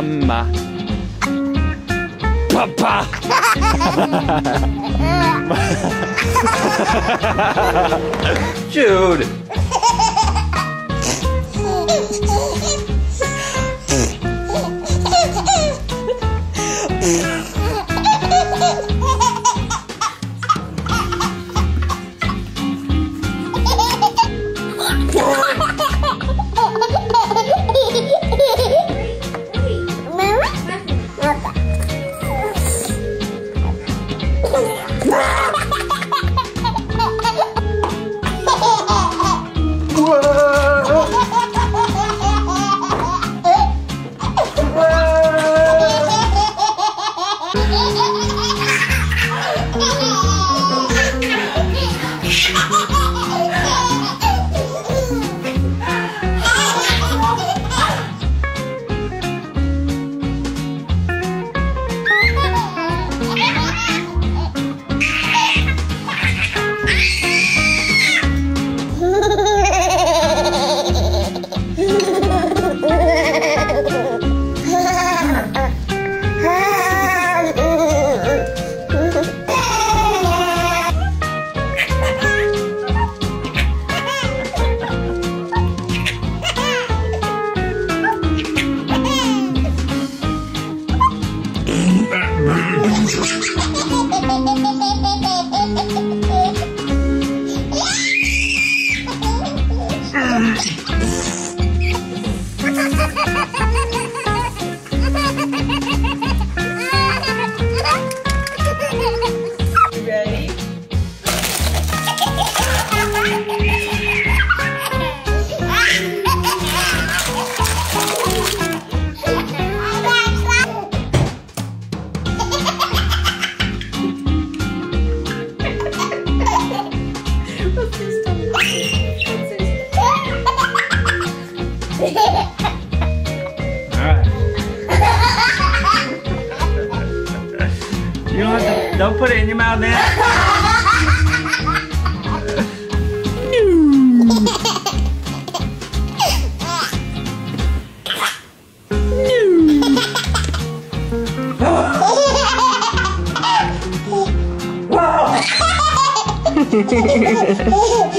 mamma. Pappa! Jude! Alright. You don't have to, don't put it in your mouth now.